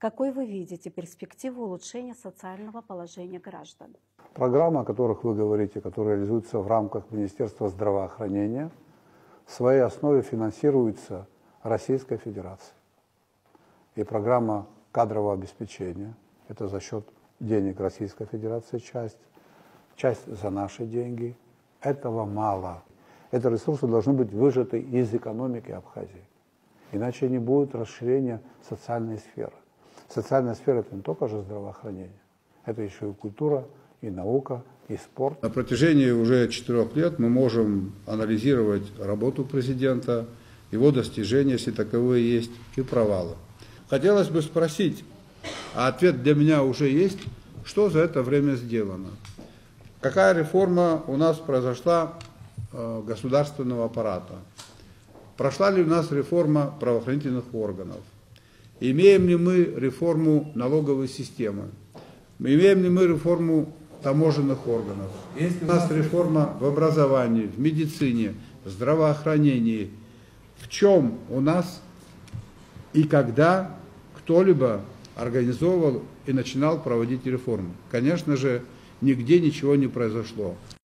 Какой вы видите перспективу улучшения социального положения граждан? Программы, о которых вы говорите, которые реализуются в рамках Министерства здравоохранения, в своей основе финансируются Российской Федерацией. И программа кадрового обеспечения, это за счет денег Российской Федерации часть, часть за наши деньги. Этого мало. Это ресурсы должны быть выжаты из экономики Абхазии. Иначе не будет расширения социальной сферы. Социальная сфера – это не только же здравоохранение, это еще и культура, и наука, и спорт. На протяжении уже четырех лет мы можем анализировать работу президента, его достижения, если таковые есть, и провалы. Хотелось бы спросить, а ответ для меня уже есть, что за это время сделано? Какая реформа у нас произошла э, государственного аппарата? Прошла ли у нас реформа правоохранительных органов? Имеем ли мы реформу налоговой системы? Имеем ли мы реформу таможенных органов? Есть у нас реформа в образовании, в медицине, в здравоохранении? В чем у нас и когда кто-либо организовывал и начинал проводить реформу? Конечно же, нигде ничего не произошло.